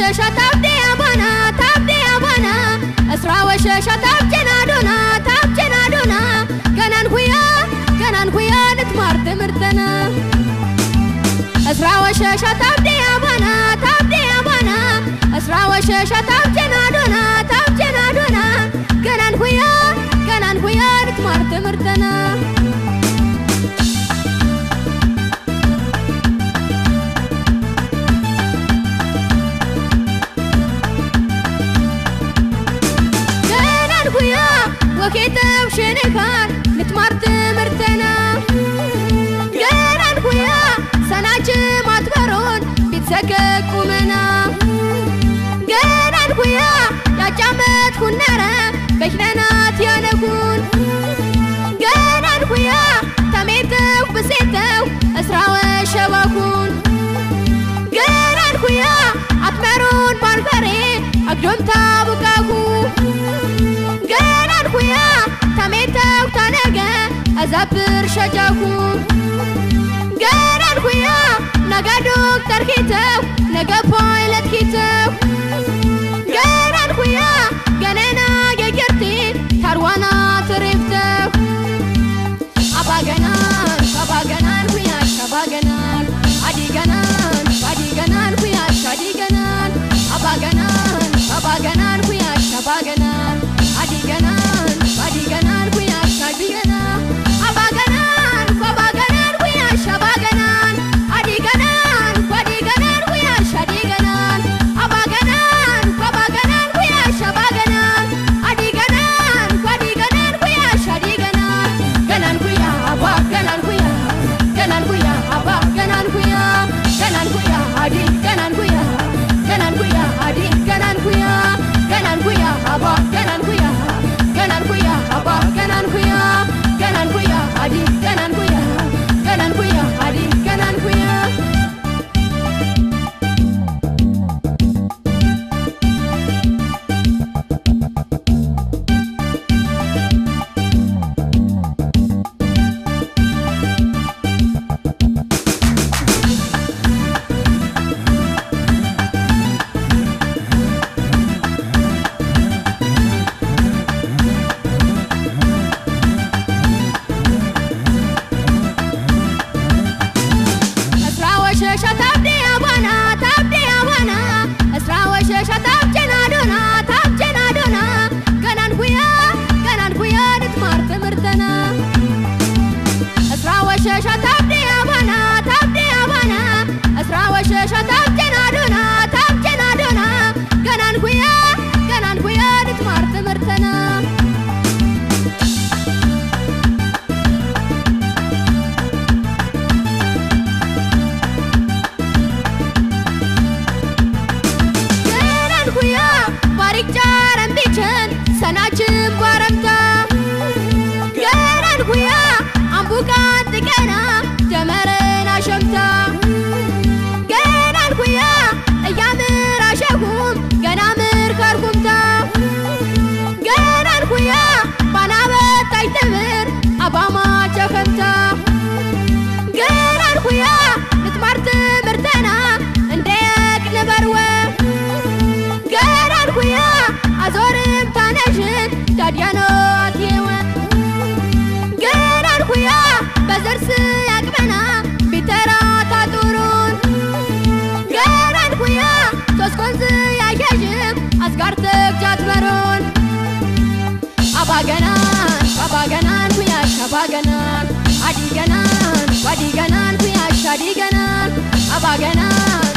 ወሸሻ ታብዴ አባና ታብዴ አባና እስራ ወሸሻ ታብጀና ዶና ታብጀና ዶና ገናን ሁያ ገናን ሁያ ንትማር ትምህርተና እስራ ወሸሻ ታብዴ አባና ታብዴ አባና እስራ ወሸሻ ታብጀና ዶና ወኬተው ሸነካን ንትማር ትምህርተና ገናን ኩያ ሰናች ማትበሮን ቢትሰከክ ቁመና ገናን ኩያ ያጫመት ኩነረ በሽነናት ያነኩን ገናን ኩያ ተሜተው ብሴተው እስራወ ሸባኩን ገናን ኩያ አትመሩን ባንከሬ አግዶምታ ቡቃኩ ኩያ ተሜተው ተነገ አዛብር ሸጃኩ ገናን ኩያ ነገ ዶክተር ኪተው ነገ ፓይለት ኪተው እስራ ወሸሻ ገናን ኩያ ንትማር ትምህርተና እንደየቅ ንበርወ ኩያ አዞርም ታነሽን ዳድያኖ ganaan kun yaashaa diiganaan abaa ganaan.